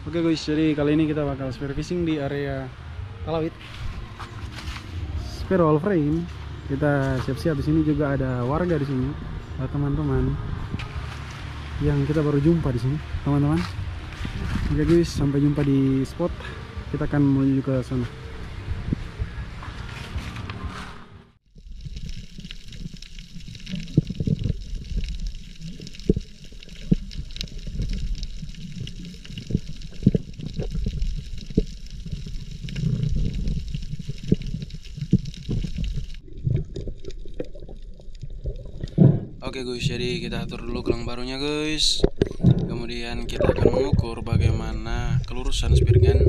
Oke guys, jadi kali ini kita bakal spear fishing di area Kalawit. Spear all frame. Kita siap-siap di sini juga ada warga di sini, teman-teman yang kita baru jumpa di sini, teman-teman. Oke guys, sampai jumpa di spot. Kita akan menuju ke sana. Oke guys, jadi kita atur dulu gelang barunya guys. Kemudian kita akan mengukur bagaimana kelurusan spear gun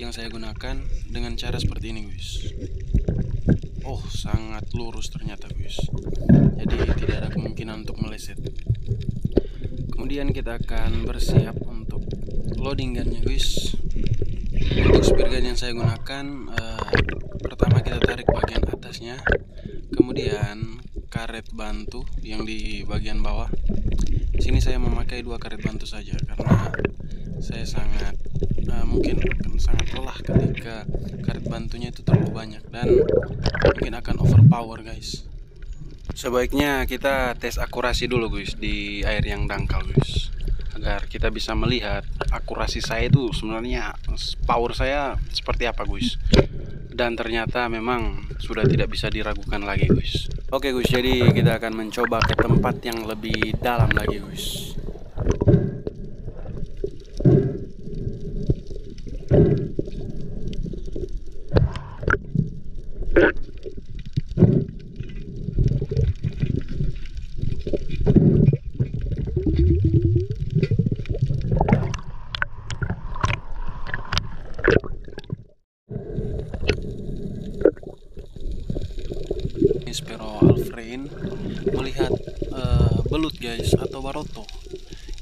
yang saya gunakan dengan cara seperti ini guys. Oh, sangat lurus ternyata guys. Jadi tidak ada kemungkinan untuk meleset. Kemudian kita akan bersiap untuk loading gunnya guys. Untuk spear gun yang saya gunakan, eh, pertama kita tarik bagian atasnya, kemudian karet bantu yang di bagian bawah. Sini saya memakai dua karet bantu saja karena saya sangat uh, mungkin akan sangat lelah ketika karet bantunya itu terlalu banyak dan mungkin akan overpower guys. Sebaiknya kita tes akurasi dulu guys di air yang dangkal guys agar kita bisa melihat akurasi saya itu sebenarnya power saya seperti apa guys dan ternyata memang sudah tidak bisa diragukan lagi guys oke guys jadi kita akan mencoba ke tempat yang lebih dalam lagi guys ini Spero Alfrein melihat eh, belut guys atau baroto.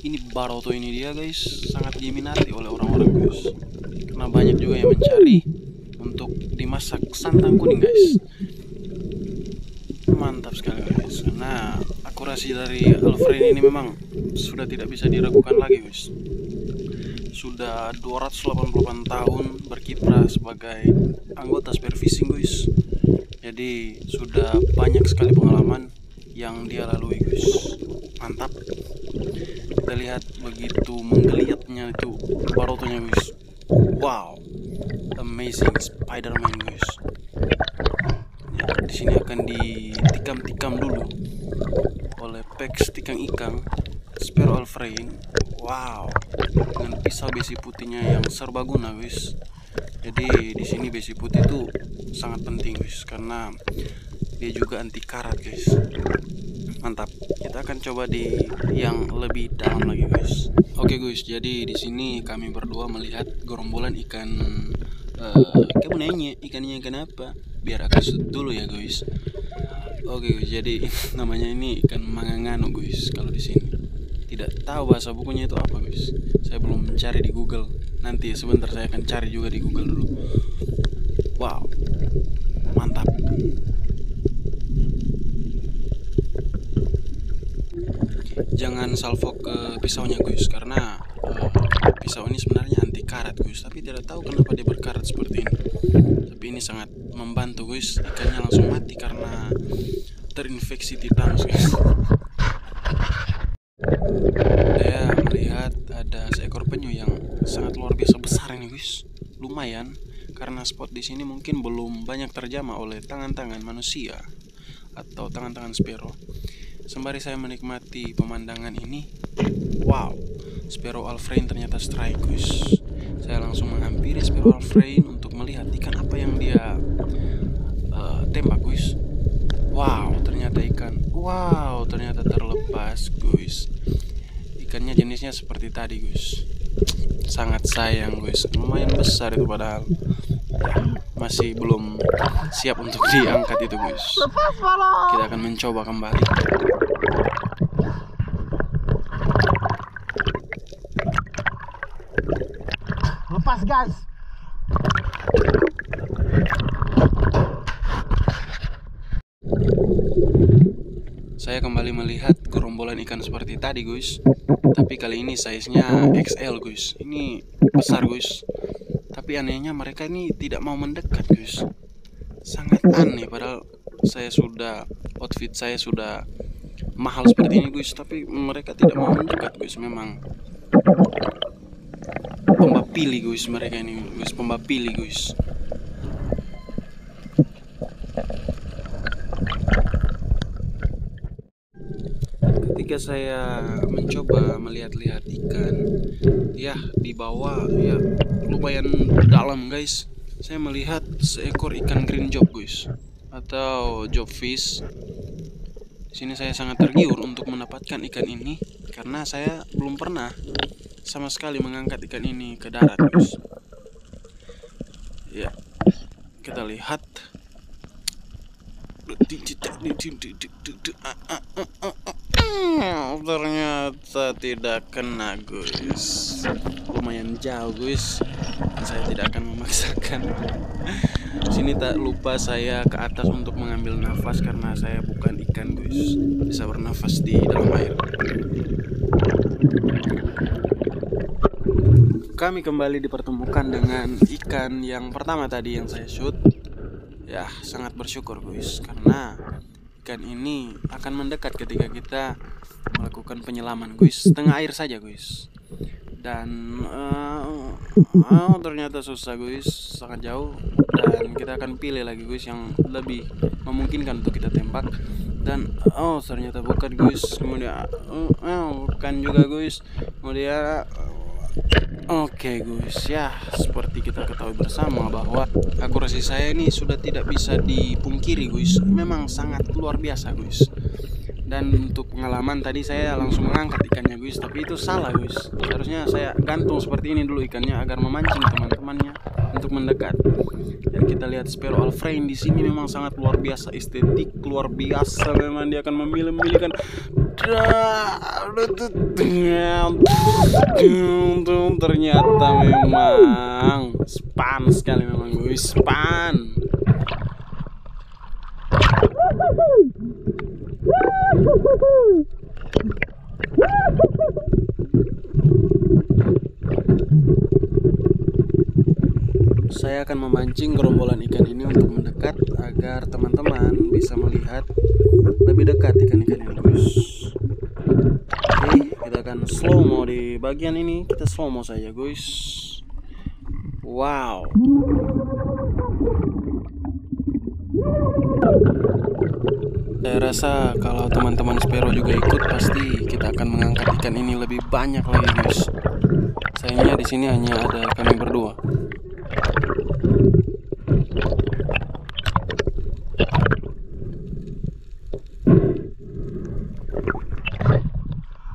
Ini baroto ini dia guys. Sangat diminati oleh orang-orang guys. Karena banyak juga yang mencari untuk dimasak santan kuning guys. Mantap sekali guys. Nah akurasi dari Alfrein ini memang sudah tidak bisa diragukan lagi guys. Sudah 288 tahun berkiprah sebagai anggota spear fishing guys. Jadi sudah banyak sekali pengalaman yang dia lalui guys mantap kita lihat begitu menggeliatnya itu barotonya guys wow amazing Spiderman guys ya, di sini akan ditikam-tikam dulu oleh Pex ikan Sparrow Alfrein wow dengan pisau besi putihnya yang serbaguna guys jadi di sini besi putih itu sangat penting guys karena dia juga anti karat guys. Mantap. Kita akan coba di yang lebih dalam lagi guys. Oke guys jadi di sini kami berdua melihat gerombolan ikan uh, kamu nanya ikannya ikan apa? Biar aku dulu ya guys oke guys jadi namanya ini ikan mangangano guys kalau di sini. Tidak tahu bahasa bukunya itu apa guys. Saya belum mencari di Google. Nanti sebentar saya akan cari juga di Google dulu. Wow mantap. Jangan salvo ke pisaunya guys karena uh, pisau ini sebenarnya anti karat guys tapi tidak tahu kenapa dia berkarat seperti ini. Tapi ini sangat membantu guys ikannya langsung mati karena terinfeksi titanus guys saya melihat ada seekor penyu yang sangat luar biasa besar ini guys lumayan karena spot di sini mungkin belum banyak terjamah oleh tangan-tangan manusia atau tangan-tangan spero sembari saya menikmati pemandangan ini wow spero alfrein ternyata strike guys saya langsung menghampiri spero alfrein untuk melihat ikan apa yang dia uh, tembak guys. Wow ternyata ikan. Wow ternyata terlepas guys. Ikannya jenisnya seperti tadi guys. Sangat sayang guys. Lumayan besar itu padahal. Masih belum siap untuk diangkat itu guys. Kita akan mencoba kembali Guys. saya kembali melihat gerombolan ikan seperti tadi guys tapi kali ini size nya XL guys ini besar guys tapi anehnya mereka ini tidak mau mendekat guys sangat aneh padahal saya sudah outfit saya sudah mahal seperti ini guys tapi mereka tidak mau mendekat guys memang pembapili guys mereka ini. Guys pembapili guys. Ketika saya mencoba melihat-lihat ikan ya di bawah ya lumayan dalam guys. Saya melihat seekor ikan green job guys atau job fish. Di sini saya sangat tergiur untuk mendapatkan ikan ini karena saya belum pernah sama sekali mengangkat ikan ini ke darat guys. Ya kita lihat. Ternyata tidak kena guys. Lumayan jauh guys. Saya tidak akan memaksakan. Sini tak lupa saya ke atas untuk mengambil nafas karena saya bukan ikan guys. Bisa bernafas di dalam air kami kembali dipertemukan dengan ikan yang pertama tadi yang saya shoot. Ya sangat bersyukur guys karena ikan ini akan mendekat ketika kita melakukan penyelaman guys. Setengah air saja guys. Dan uh, oh, ternyata susah guys. Sangat jauh. Dan kita akan pilih lagi guys yang lebih memungkinkan untuk kita tembak. Dan oh ternyata bukan guys. Kemudian uh, oh, bukan juga guys. Kemudian Oke okay, guys ya seperti kita ketahui bersama bahwa akurasi saya ini sudah tidak bisa dipungkiri guys memang sangat luar biasa guys dan untuk pengalaman tadi saya langsung mengangkat ikannya guys tapi itu salah guys seharusnya saya gantung seperti ini dulu ikannya agar memancing teman-temannya untuk mendekat ya kita lihat Sparrow Alfrain di sini memang sangat luar biasa estetik luar biasa. Memang dia akan memilih-milih kan ternyata memang span sekali memang guys span saya akan memancing gerombolan ikan ini untuk mendekat agar teman-teman bisa melihat lebih dekat ikan-ikan ini. Guys oke kita akan slow mo di bagian ini. Kita slow mo saja guys. Wow. Saya rasa kalau teman-teman Spero juga ikut pasti kita akan mengangkat ikan ini lebih banyak lagi guys. Sayangnya di sini hanya ada kami berdua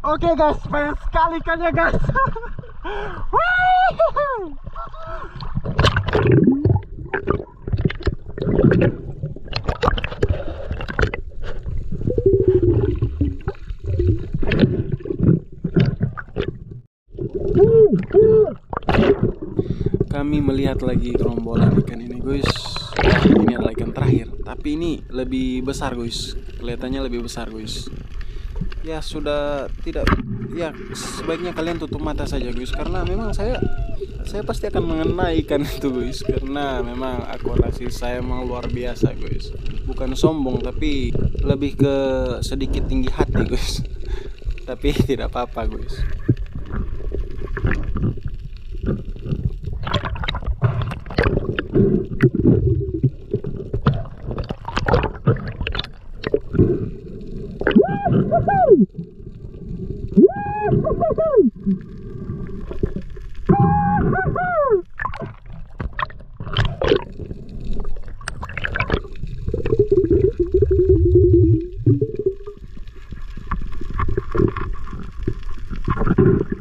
Oke okay guys, banyak sekali ikannya guys. kami melihat lagi gerombolan ikan ini guys. Ini adalah ikan terakhir tapi ini lebih besar guys. Kelihatannya lebih besar guys ya sudah tidak ya sebaiknya kalian tutup mata saja guys karena memang saya saya pasti akan mengenai ikan itu guys karena memang akurasi saya memang luar biasa guys bukan sombong tapi lebih ke sedikit tinggi hati guys tapi tidak apa-apa guys you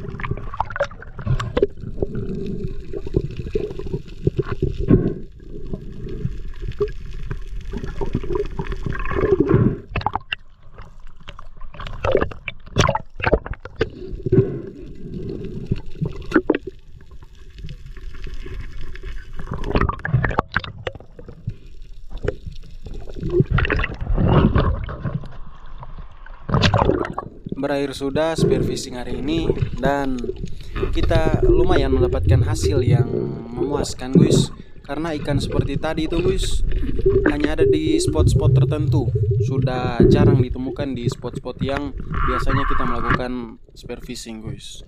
berakhir sudah spear fishing hari ini dan kita lumayan mendapatkan hasil yang memuaskan guys. Karena ikan seperti tadi itu guys hanya ada di spot-spot tertentu. Sudah jarang ditemukan di spot-spot yang biasanya kita melakukan spear fishing guys.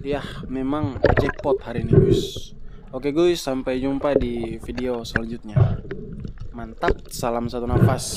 Ya memang jackpot hari ini guys. Oke guys sampai jumpa di video selanjutnya. Mantap salam satu nafas